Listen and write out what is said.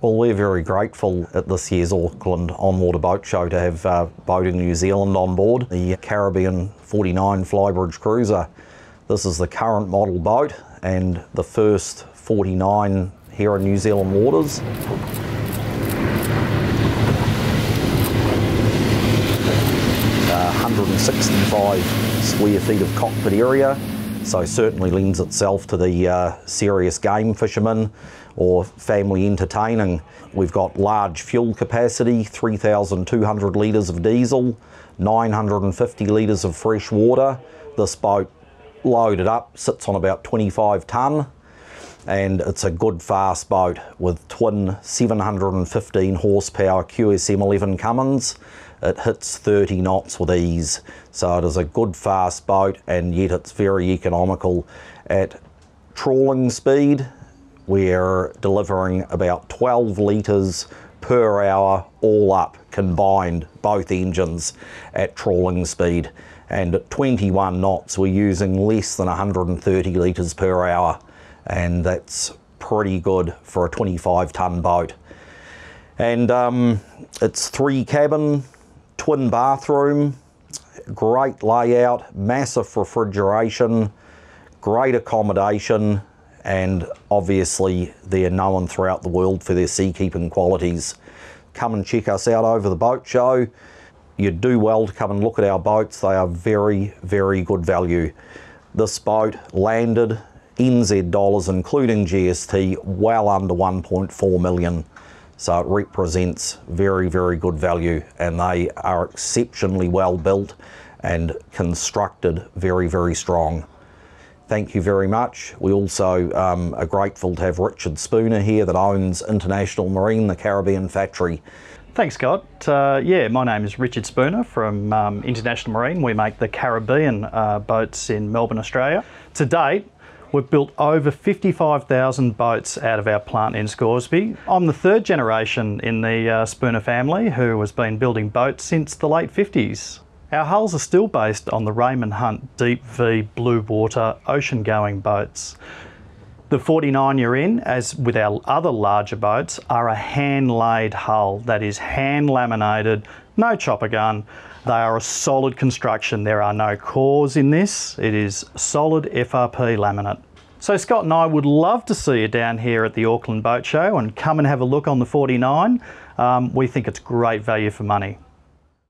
Well, we're very grateful at this year's Auckland On Water Boat Show to have uh, Boating New Zealand on board, the Caribbean 49 Flybridge Cruiser. This is the current model boat and the first 49 here in New Zealand waters. Uh, 165 square feet of cockpit area, so certainly lends itself to the uh, serious game fishermen or family entertaining. We've got large fuel capacity, 3,200 litres of diesel, 950 litres of fresh water. This boat loaded up sits on about 25 tonne and it's a good fast boat with twin 715 horsepower QSM 11 Cummins. It hits 30 knots with ease, so it is a good fast boat and yet it's very economical at trawling speed. We're delivering about 12 litres per hour all up combined both engines at trawling speed. And at 21 knots we're using less than 130 litres per hour and that's pretty good for a 25 tonne boat and um, it's three cabin twin bathroom great layout massive refrigeration great accommodation and obviously they're known throughout the world for their seakeeping qualities. Come and check us out over the boat show. You'd do well to come and look at our boats. They are very, very good value. This boat landed NZ dollars, including GST, well under 1.4 million. So it represents very, very good value and they are exceptionally well built and constructed very, very strong thank you very much. We also um, are grateful to have Richard Spooner here that owns International Marine, the Caribbean factory. Thanks, Scott. Uh, yeah, my name is Richard Spooner from um, International Marine. We make the Caribbean uh, boats in Melbourne, Australia. To date, we've built over 55,000 boats out of our plant in Scoresby. I'm the third generation in the uh, Spooner family who has been building boats since the late 50s. Our hulls are still based on the Raymond Hunt Deep V blue water ocean going boats. The 49 you're in, as with our other larger boats, are a hand laid hull that is hand laminated, no chopper gun. They are a solid construction. There are no cores in this. It is solid FRP laminate. So Scott and I would love to see you down here at the Auckland Boat Show and come and have a look on the 49. Um, we think it's great value for money.